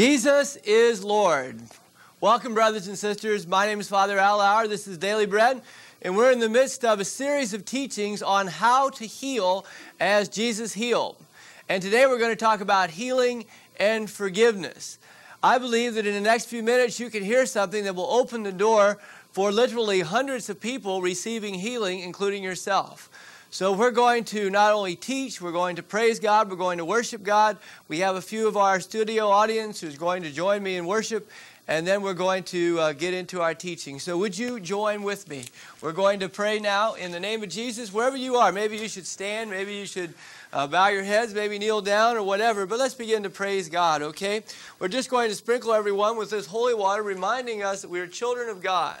Jesus is Lord. Welcome, brothers and sisters. My name is Father Al Lauer. This is Daily Bread, and we're in the midst of a series of teachings on how to heal as Jesus healed. And today we're going to talk about healing and forgiveness. I believe that in the next few minutes you can hear something that will open the door for literally hundreds of people receiving healing, including yourself. So we're going to not only teach, we're going to praise God, we're going to worship God. We have a few of our studio audience who's going to join me in worship, and then we're going to uh, get into our teaching. So would you join with me? We're going to pray now in the name of Jesus, wherever you are. Maybe you should stand, maybe you should uh, bow your heads, maybe kneel down or whatever, but let's begin to praise God, okay? We're just going to sprinkle everyone with this holy water, reminding us that we are children of God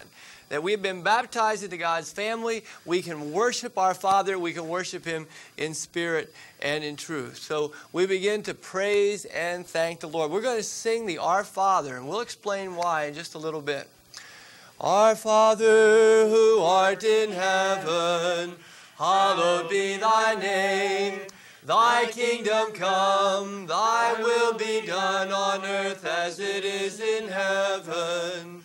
that we've been baptized into God's family. We can worship our Father. We can worship Him in spirit and in truth. So we begin to praise and thank the Lord. We're going to sing the Our Father, and we'll explain why in just a little bit. Our Father who art in heaven, hallowed be thy name. Thy kingdom come, thy will be done on earth as it is in heaven.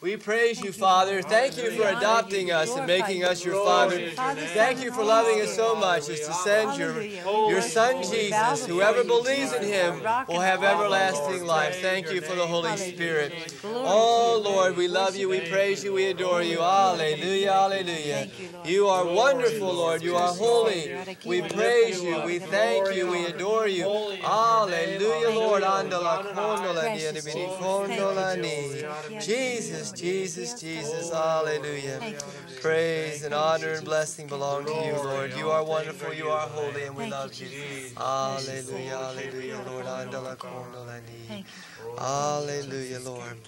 We praise you, Father. Thank you for adopting us and making us your Father. Thank you for loving us so much as to send your, your Son Jesus. Whoever believes in him will have everlasting life. Thank you for the Holy Spirit. Oh, Lord, we love you. We praise you. We adore you. Alleluia, alleluia. You are wonderful, Lord. You are holy. We praise you. We thank you. We adore you. Alleluia, Lord. Jesus. Jesus, Jesus, hallelujah. Praise and honor and blessing belong to you, Lord. You are wonderful, you are holy, and we love you. Hallelujah, hallelujah, Lord. Hallelujah, Lord.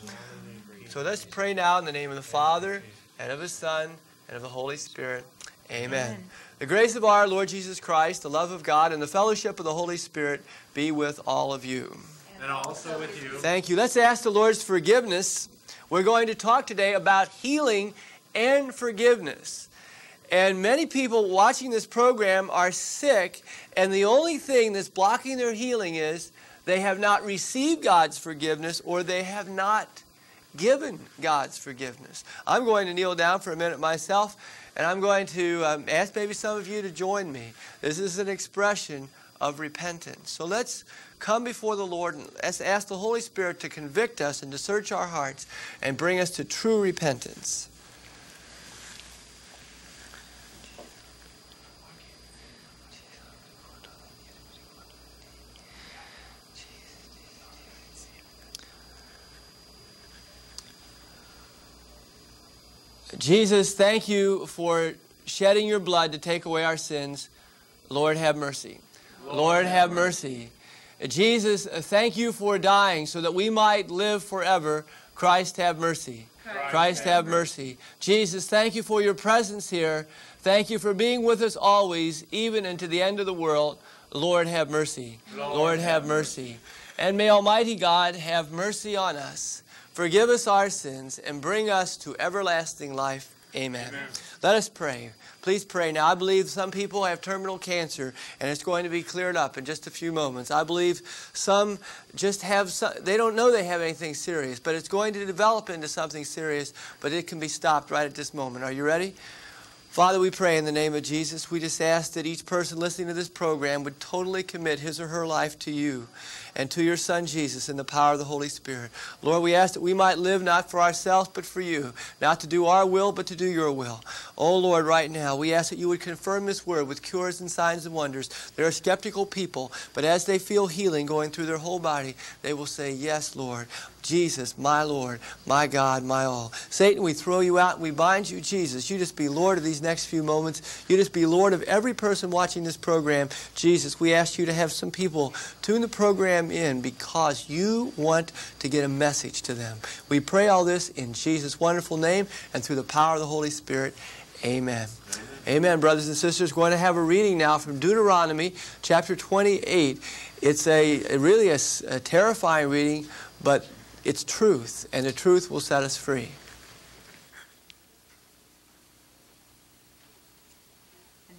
So let's pray now in the name of the Father, and of the Son, and of the Holy Spirit. Amen. The grace of our Lord Jesus Christ, the love of God, and the fellowship of the Holy Spirit be with all of you. And also with you. Thank you. Let's ask the Lord's forgiveness we're going to talk today about healing and forgiveness. And many people watching this program are sick, and the only thing that's blocking their healing is they have not received God's forgiveness or they have not given God's forgiveness. I'm going to kneel down for a minute myself, and I'm going to um, ask maybe some of you to join me. This is an expression of repentance. So let's come before the Lord and let's ask the Holy Spirit to convict us and to search our hearts and bring us to true repentance. Jesus, thank you for shedding your blood to take away our sins. Lord, have mercy. Lord, have mercy. Jesus, thank you for dying so that we might live forever. Christ, have mercy. Christ, Christ have mercy. Jesus, thank you for your presence here. Thank you for being with us always, even into the end of the world. Lord, have mercy. Lord, Lord have mercy. And may Almighty God have mercy on us, forgive us our sins, and bring us to everlasting life. Amen. Amen. Let us pray. Please pray. Now, I believe some people have terminal cancer, and it's going to be cleared up in just a few moments. I believe some just have, some, they don't know they have anything serious, but it's going to develop into something serious, but it can be stopped right at this moment. Are you ready? Father, we pray in the name of Jesus. We just ask that each person listening to this program would totally commit his or her life to you and to your Son Jesus in the power of the Holy Spirit. Lord, we ask that we might live not for ourselves but for you, not to do our will but to do your will. Oh Lord, right now, we ask that you would confirm this word with cures and signs and wonders. There are skeptical people, but as they feel healing going through their whole body, they will say, Yes, Lord. Jesus, my Lord, my God, my all. Satan, we throw you out and we bind you, Jesus. You just be Lord of these next few moments. You just be Lord of every person watching this program. Jesus, we ask you to have some people tune the program them in because you want to get a message to them. We pray all this in Jesus' wonderful name and through the power of the Holy Spirit. Amen. Amen, brothers and sisters. We're going to have a reading now from Deuteronomy chapter 28. It's a, really a, a terrifying reading, but it's truth, and the truth will set us free.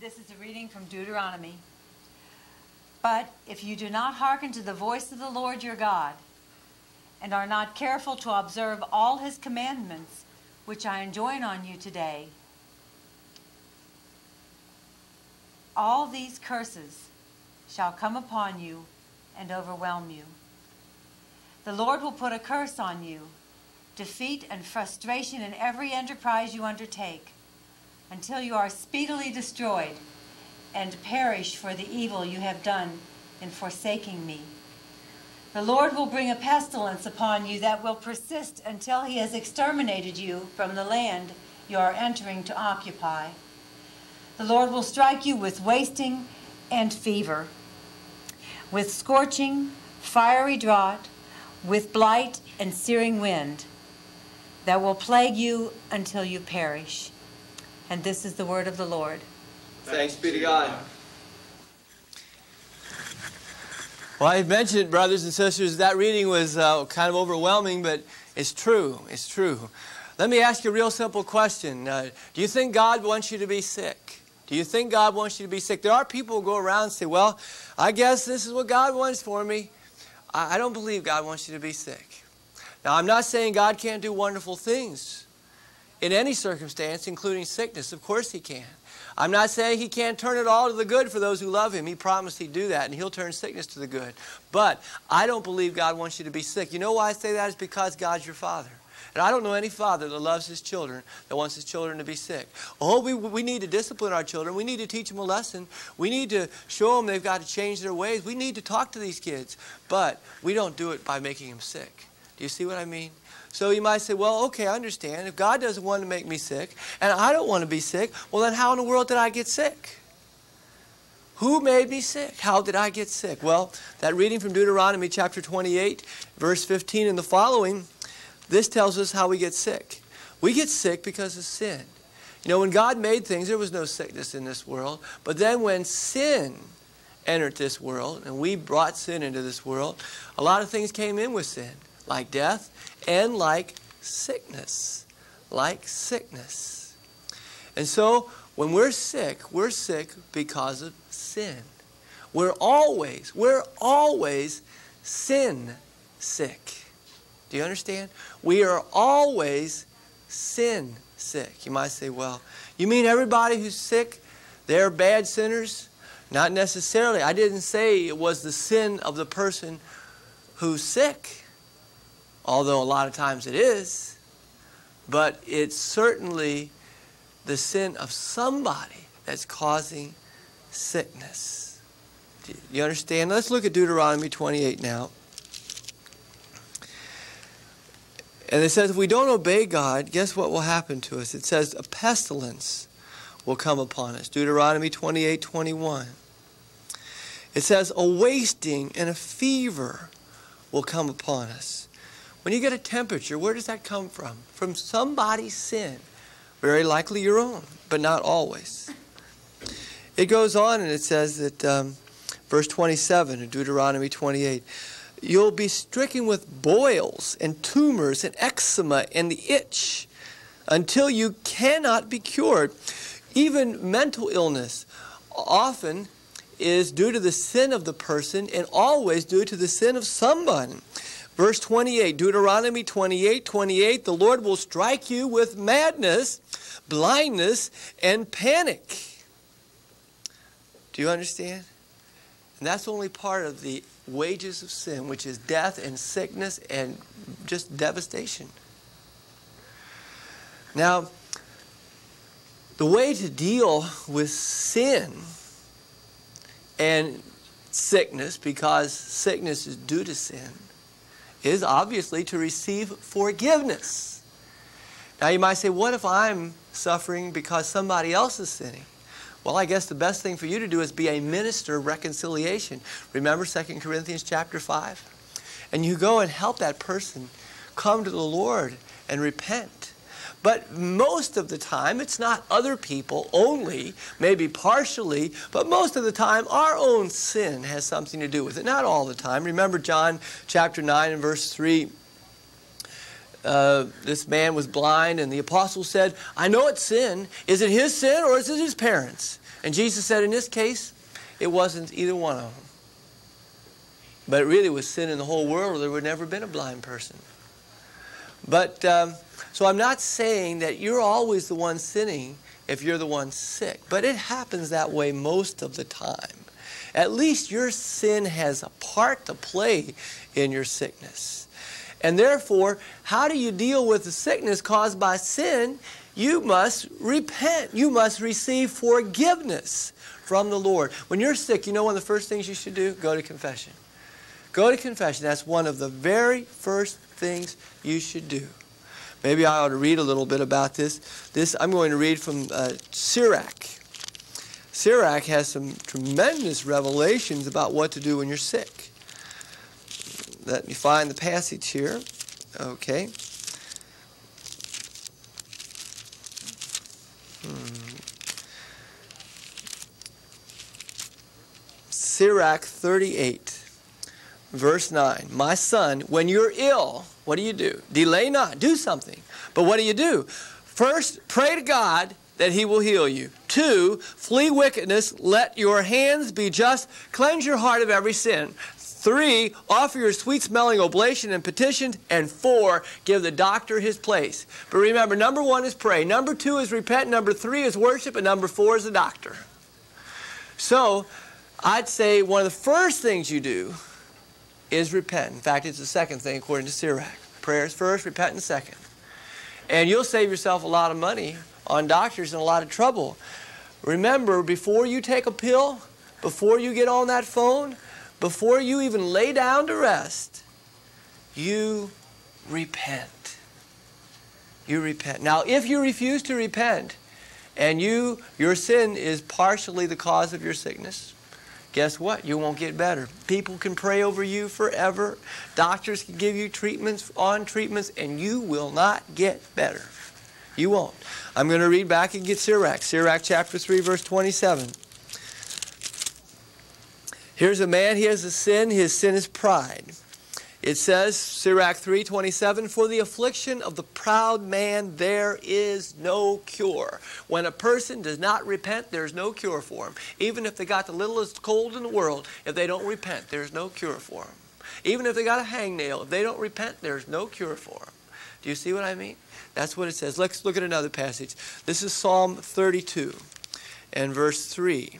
This is a reading from Deuteronomy. But if you do not hearken to the voice of the Lord your God, and are not careful to observe all his commandments, which I enjoin on you today, all these curses shall come upon you and overwhelm you. The Lord will put a curse on you, defeat and frustration in every enterprise you undertake, until you are speedily destroyed and perish for the evil you have done in forsaking me. The Lord will bring a pestilence upon you that will persist until he has exterminated you from the land you are entering to occupy. The Lord will strike you with wasting and fever, with scorching, fiery drought, with blight and searing wind that will plague you until you perish. And this is the word of the Lord. Thanks be to God. Well, I mentioned, brothers and sisters, that reading was uh, kind of overwhelming, but it's true. It's true. Let me ask you a real simple question. Uh, do you think God wants you to be sick? Do you think God wants you to be sick? There are people who go around and say, Well, I guess this is what God wants for me. I, I don't believe God wants you to be sick. Now, I'm not saying God can't do wonderful things in any circumstance, including sickness. Of course, He can. I'm not saying He can't turn it all to the good for those who love Him. He promised He'd do that, and He'll turn sickness to the good. But I don't believe God wants you to be sick. You know why I say that? Is because God's your Father. And I don't know any father that loves his children, that wants his children to be sick. Oh, we, we need to discipline our children. We need to teach them a lesson. We need to show them they've got to change their ways. We need to talk to these kids. But we don't do it by making them sick. Do you see what I mean? So you might say, well, okay, I understand. If God doesn't want to make me sick, and I don't want to be sick, well, then how in the world did I get sick? Who made me sick? How did I get sick? Well, that reading from Deuteronomy chapter 28, verse 15 and the following, this tells us how we get sick. We get sick because of sin. You know, when God made things, there was no sickness in this world. But then when sin entered this world, and we brought sin into this world, a lot of things came in with sin, like death and like sickness. Like sickness. And so when we're sick, we're sick because of sin. We're always, we're always sin sick. Do you understand? We are always sin sick. You might say, well, you mean everybody who's sick, they're bad sinners? Not necessarily. I didn't say it was the sin of the person who's sick although a lot of times it is, but it's certainly the sin of somebody that's causing sickness. Do you understand? Let's look at Deuteronomy 28 now. And it says, if we don't obey God, guess what will happen to us? It says, a pestilence will come upon us. Deuteronomy 28 21. It says, a wasting and a fever will come upon us. When you get a temperature, where does that come from? From somebody's sin. Very likely your own, but not always. It goes on and it says that, um, verse 27 in Deuteronomy 28, you'll be stricken with boils and tumors and eczema and the itch until you cannot be cured. Even mental illness often is due to the sin of the person and always due to the sin of someone. Verse 28, Deuteronomy 28 28, the Lord will strike you with madness, blindness, and panic. Do you understand? And that's only part of the wages of sin, which is death and sickness and just devastation. Now, the way to deal with sin and sickness, because sickness is due to sin, is obviously to receive forgiveness. Now you might say, what if I'm suffering because somebody else is sinning? Well, I guess the best thing for you to do is be a minister of reconciliation. Remember 2 Corinthians chapter 5? And you go and help that person come to the Lord and repent. But most of the time, it's not other people only, maybe partially, but most of the time, our own sin has something to do with it. Not all the time. Remember John chapter 9 and verse 3. Uh, this man was blind, and the apostle said, I know it's sin. Is it his sin or is it his parents? And Jesus said, in this case, it wasn't either one of them. But it really was sin in the whole world, or there would never have been a blind person. But, um, so I'm not saying that you're always the one sinning if you're the one sick, but it happens that way most of the time. At least your sin has a part to play in your sickness. And therefore, how do you deal with the sickness caused by sin? You must repent. You must receive forgiveness from the Lord. When you're sick, you know one of the first things you should do? Go to confession. Go to confession. That's one of the very first things you should do. Maybe I ought to read a little bit about this. This I'm going to read from uh, Sirach. Sirach has some tremendous revelations about what to do when you're sick. Let me find the passage here. Okay. Hmm. Sirach 38 verse 9 My son, when you're ill, what do you do? Delay not, do something. But what do you do? First, pray to God that he will heal you. Two, flee wickedness, let your hands be just, cleanse your heart of every sin. Three, offer your sweet smelling oblation and petitions. And four, give the doctor his place. But remember, number one is pray. Number two is repent. Number three is worship. And number four is the doctor. So, I'd say one of the first things you do is repent. In fact, it's the second thing according to Sirach. Prayers first, repentance second. And you'll save yourself a lot of money on doctors and a lot of trouble. Remember, before you take a pill, before you get on that phone, before you even lay down to rest, you repent. You repent. Now, if you refuse to repent and you your sin is partially the cause of your sickness, guess what? You won't get better. People can pray over you forever. Doctors can give you treatments on treatments, and you will not get better. You won't. I'm going to read back and get Sirach. Sirach chapter 3, verse 27. Here's a man, he has a sin. His sin is pride. It says, Sirach 3.27, For the affliction of the proud man there is no cure. When a person does not repent, there's no cure for him. Even if they got the littlest cold in the world, if they don't repent, there's no cure for them. Even if they got a hangnail, if they don't repent, there's no cure for them. Do you see what I mean? That's what it says. Let's look at another passage. This is Psalm 32 and verse 3.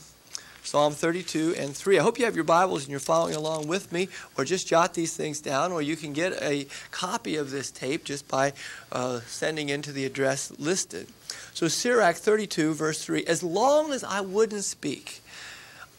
Psalm 32 and 3. I hope you have your Bibles and you're following along with me, or just jot these things down, or you can get a copy of this tape just by uh, sending into the address listed. So, Sirach 32, verse 3 As long as I wouldn't speak,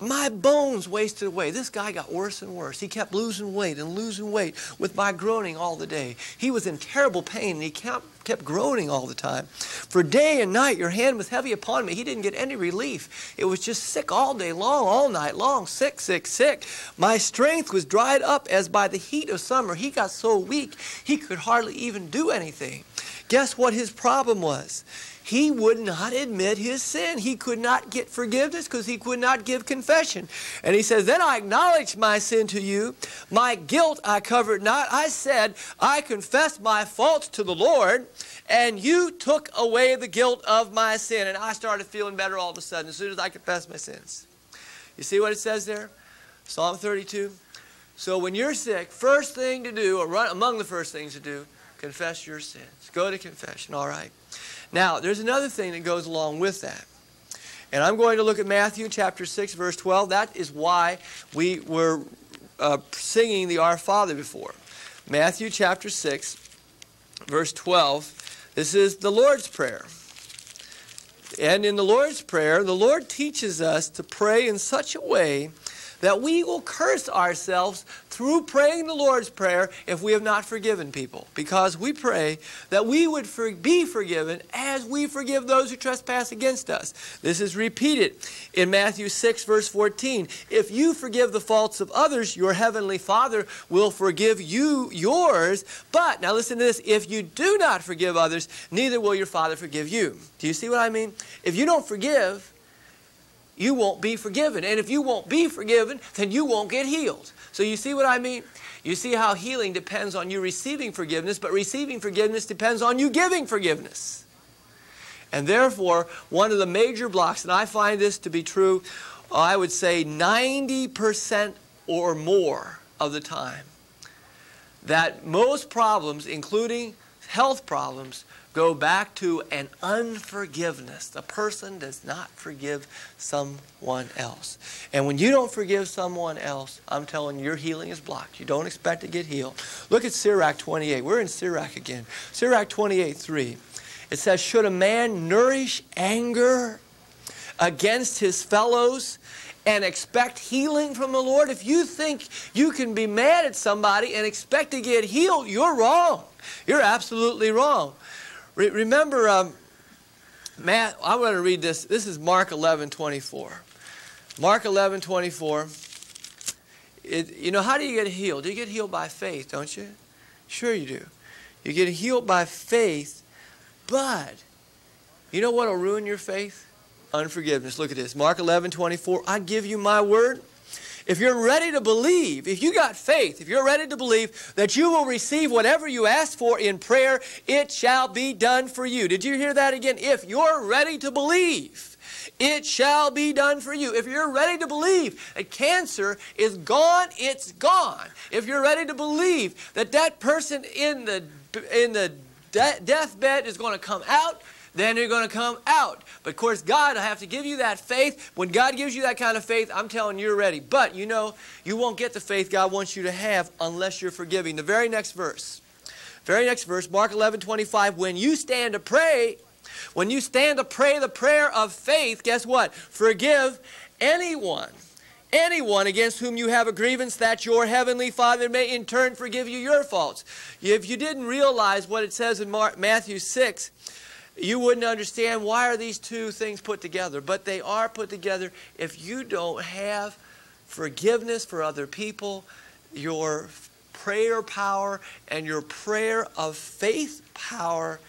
my bones wasted away. This guy got worse and worse. He kept losing weight and losing weight with my groaning all the day. He was in terrible pain and he kept, kept groaning all the time. For day and night your hand was heavy upon me. He didn't get any relief. It was just sick all day long, all night long. Sick, sick, sick. My strength was dried up as by the heat of summer. He got so weak he could hardly even do anything. Guess what his problem was? He would not admit his sin. He could not get forgiveness because he could not give confession. And he says, Then I acknowledged my sin to you. My guilt I covered not. I said, I confessed my faults to the Lord, and you took away the guilt of my sin. And I started feeling better all of a sudden as soon as I confessed my sins. You see what it says there? Psalm 32. So when you're sick, first thing to do, or among the first things to do, confess your sins. Go to confession, all right? Now, there's another thing that goes along with that. And I'm going to look at Matthew chapter 6, verse 12. That is why we were uh, singing the Our Father before. Matthew chapter 6, verse 12. This is the Lord's Prayer. And in the Lord's Prayer, the Lord teaches us to pray in such a way that we will curse ourselves through praying the Lord's Prayer if we have not forgiven people. Because we pray that we would for be forgiven as we forgive those who trespass against us. This is repeated in Matthew 6, verse 14. If you forgive the faults of others, your heavenly Father will forgive you yours. But, now listen to this, if you do not forgive others, neither will your Father forgive you. Do you see what I mean? If you don't forgive, you won't be forgiven. And if you won't be forgiven, then you won't get healed. So you see what I mean? You see how healing depends on you receiving forgiveness, but receiving forgiveness depends on you giving forgiveness. And therefore, one of the major blocks, and I find this to be true, I would say 90% or more of the time, that most problems, including health problems, go back to an unforgiveness. The person does not forgive someone else. And when you don't forgive someone else, I'm telling you, your healing is blocked. You don't expect to get healed. Look at Sirach 28. We're in Sirach again. Sirach 28 3. It says, Should a man nourish anger against his fellows and expect healing from the Lord? If you think you can be mad at somebody and expect to get healed, you're wrong. You're absolutely wrong. Re remember, um, Matt, I want to read this. This is Mark 11, 24. Mark 11, 24. It, you know, how do you get healed? You get healed by faith, don't you? Sure you do. You get healed by faith, but you know what will ruin your faith? Unforgiveness. Look at this. Mark 11, 24. I give you my word if you're ready to believe, if you got faith, if you're ready to believe that you will receive whatever you ask for in prayer, it shall be done for you. Did you hear that again? If you're ready to believe, it shall be done for you. If you're ready to believe that cancer is gone, it's gone. If you're ready to believe that that person in the in the de deathbed is going to come out, then you're going to come out. But of course, God will have to give you that faith. When God gives you that kind of faith, I'm telling you, you're ready. But you know, you won't get the faith God wants you to have unless you're forgiving. The very next verse. Very next verse, Mark 11, 25. When you stand to pray, when you stand to pray the prayer of faith, guess what? Forgive anyone anyone against whom you have a grievance, that your heavenly Father may in turn forgive you your faults. If you didn't realize what it says in Mark, Matthew 6, you wouldn't understand why are these two things put together but they are put together if you don't have forgiveness for other people your prayer power and your prayer of faith power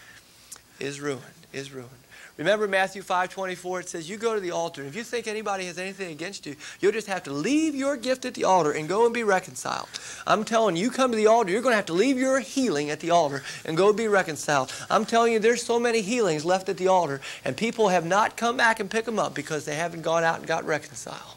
is ruined is ruined Remember Matthew 5 24, it says, You go to the altar. If you think anybody has anything against you, you'll just have to leave your gift at the altar and go and be reconciled. I'm telling you, you come to the altar, you're going to have to leave your healing at the altar and go be reconciled. I'm telling you, there's so many healings left at the altar, and people have not come back and pick them up because they haven't gone out and got reconciled.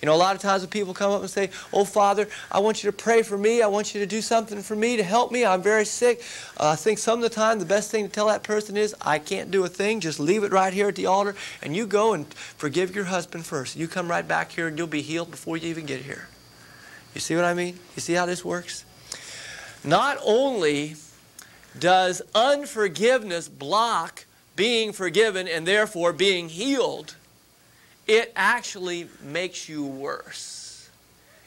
You know, a lot of times when people come up and say, Oh, Father, I want you to pray for me. I want you to do something for me to help me. I'm very sick. Uh, I think some of the time the best thing to tell that person is, I can't do a thing. Just leave it right here at the altar and you go and forgive your husband first. You come right back here and you'll be healed before you even get here. You see what I mean? You see how this works? Not only does unforgiveness block being forgiven and therefore being healed, it actually makes you worse.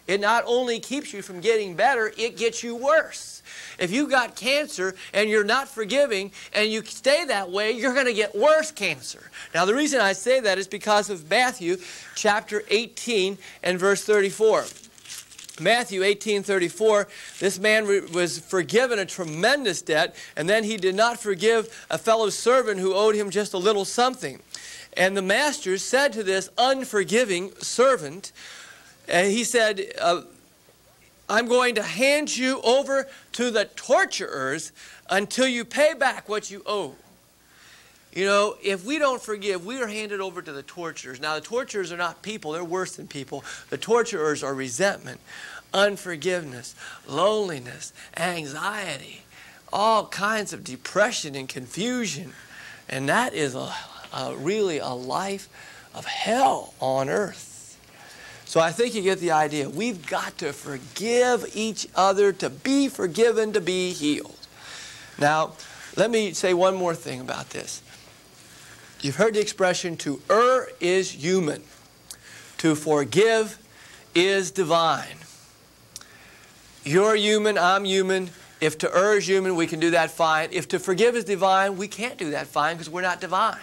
It not only keeps you from getting better, it gets you worse. If you've got cancer and you're not forgiving and you stay that way, you're going to get worse cancer. Now, the reason I say that is because of Matthew chapter 18 and verse 34. Matthew 18:34 this man was forgiven a tremendous debt and then he did not forgive a fellow servant who owed him just a little something and the master said to this unforgiving servant, and he said, uh, I'm going to hand you over to the torturers until you pay back what you owe. You know, if we don't forgive, we are handed over to the torturers. Now, the torturers are not people, they're worse than people. The torturers are resentment, unforgiveness, loneliness, anxiety, all kinds of depression and confusion. And that is a uh, really a life of hell on earth. So I think you get the idea. We've got to forgive each other to be forgiven, to be healed. Now, let me say one more thing about this. You've heard the expression to err is human, to forgive is divine. You're human, I'm human. If to err is human, we can do that fine. If to forgive is divine, we can't do that fine because we're not divine.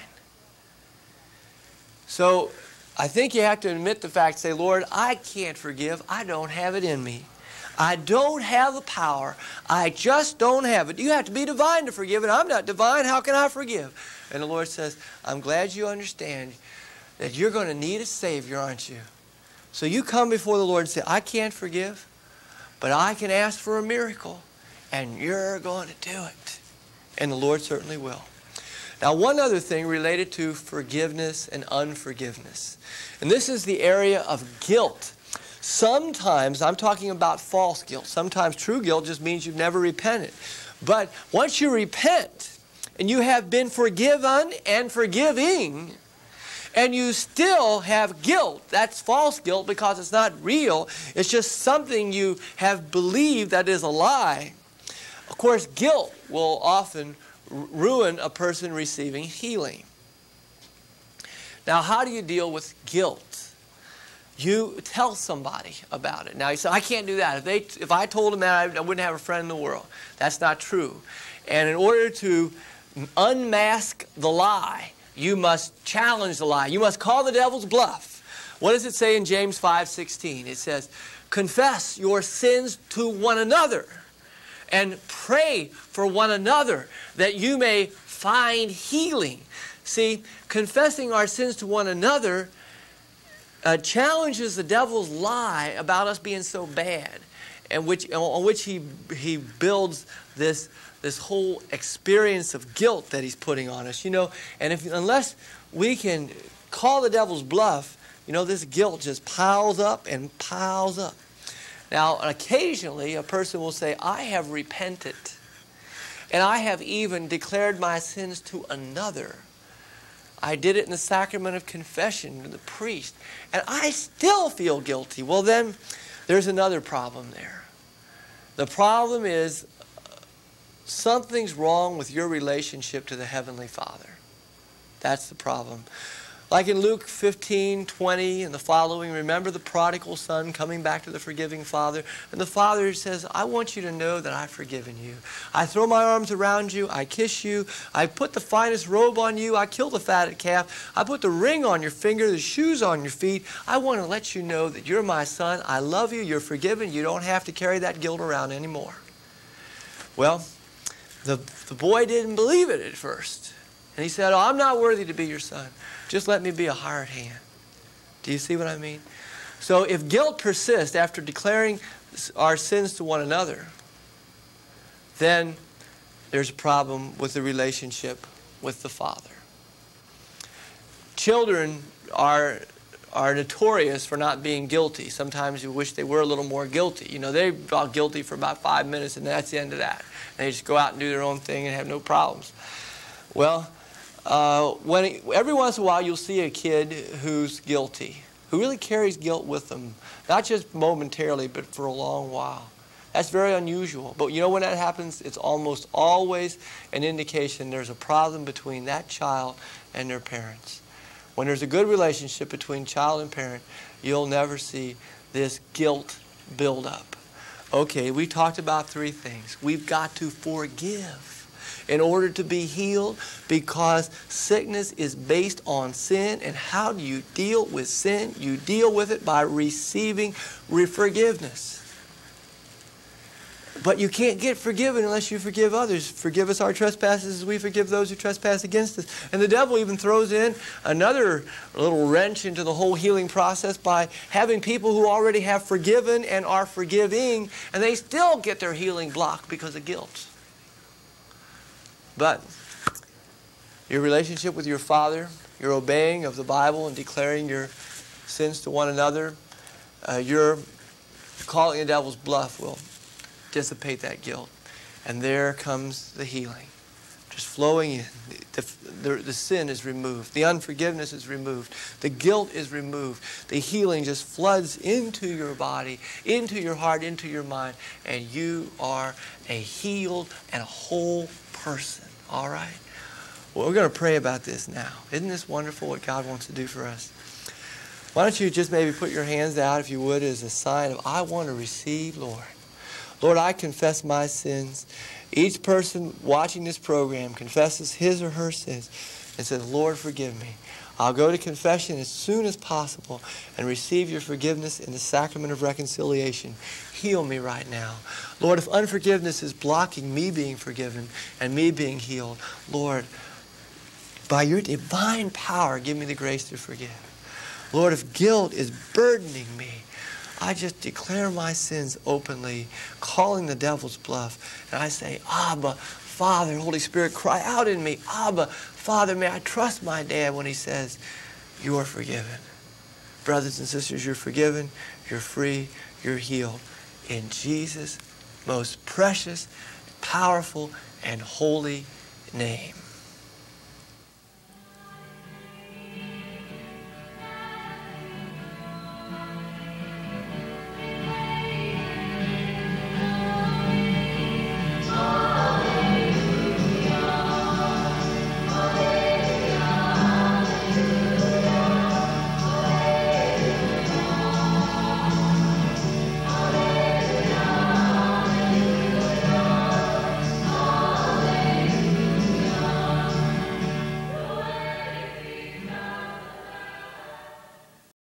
So I think you have to admit the fact, say, Lord, I can't forgive. I don't have it in me. I don't have the power. I just don't have it. You have to be divine to forgive, and I'm not divine. How can I forgive? And the Lord says, I'm glad you understand that you're going to need a Savior, aren't you? So you come before the Lord and say, I can't forgive, but I can ask for a miracle, and you're going to do it. And the Lord certainly will. Now, one other thing related to forgiveness and unforgiveness, and this is the area of guilt. Sometimes, I'm talking about false guilt. Sometimes true guilt just means you've never repented. But once you repent and you have been forgiven and forgiving, and you still have guilt. That's false guilt because it's not real. It's just something you have believed that is a lie. Of course, guilt will often ruin a person receiving healing. Now, how do you deal with guilt? You tell somebody about it. Now, you say, I can't do that. If, they, if I told them that, I wouldn't have a friend in the world. That's not true. And in order to unmask the lie, you must challenge the lie. You must call the devil's bluff. What does it say in James 5:16? It says, "Confess your sins to one another and pray for one another that you may find healing." See, confessing our sins to one another uh, challenges the devil's lie about us being so bad, and which on which he he builds this this whole experience of guilt that he's putting on us, you know. And if unless we can call the devil's bluff, you know, this guilt just piles up and piles up. Now, occasionally a person will say, I have repented, and I have even declared my sins to another. I did it in the sacrament of confession to the priest, and I still feel guilty. Well, then there's another problem there. The problem is something's wrong with your relationship to the Heavenly Father. That's the problem. Like in Luke 15, 20 and the following, remember the prodigal son coming back to the forgiving father. And the father says, I want you to know that I've forgiven you. I throw my arms around you. I kiss you. I put the finest robe on you. I kill the fatted calf. I put the ring on your finger, the shoes on your feet. I want to let you know that you're my son. I love you. You're forgiven. You don't have to carry that guilt around anymore. Well, the, the boy didn't believe it at first. And he said, Oh, I'm not worthy to be your son. Just let me be a hired hand. Do you see what I mean? So if guilt persists after declaring our sins to one another, then there's a problem with the relationship with the Father. Children are are notorious for not being guilty. Sometimes you wish they were a little more guilty. You know, they're guilty for about five minutes and that's the end of that. They just go out and do their own thing and have no problems. Well, uh, when every once in a while you'll see a kid who's guilty, who really carries guilt with them, not just momentarily, but for a long while. That's very unusual. But you know when that happens? It's almost always an indication there's a problem between that child and their parents. When there's a good relationship between child and parent, you'll never see this guilt build up. Okay, we talked about three things. We've got to forgive in order to be healed because sickness is based on sin. And how do you deal with sin? You deal with it by receiving forgiveness. But you can't get forgiven unless you forgive others. Forgive us our trespasses as we forgive those who trespass against us. And the devil even throws in another little wrench into the whole healing process by having people who already have forgiven and are forgiving, and they still get their healing blocked because of guilt. But your relationship with your Father, your obeying of the Bible and declaring your sins to one another, uh, your calling the devil's bluff will dissipate that guilt. And there comes the healing, just flowing in. The, the, the, sin is removed. The unforgiveness is removed. The guilt is removed. The healing just floods into your body, into your heart, into your mind, and you are a healed and a whole person. All right? Well, we're going to pray about this now. Isn't this wonderful what God wants to do for us? Why don't you just maybe put your hands out, if you would, as a sign of, I want to receive, Lord. Lord, I confess my sins. Each person watching this program confesses his or her sins and says, Lord, forgive me. I'll go to confession as soon as possible and receive your forgiveness in the sacrament of reconciliation. Heal me right now. Lord, if unforgiveness is blocking me being forgiven and me being healed, Lord, by your divine power, give me the grace to forgive. Lord, if guilt is burdening me, I just declare my sins openly, calling the devil's bluff, and I say, Abba, Father, Holy Spirit, cry out in me, Abba, Father, may I trust my dad when he says, You are forgiven. Brothers and sisters, you're forgiven, you're free, you're healed. In Jesus' most precious, powerful, and holy name.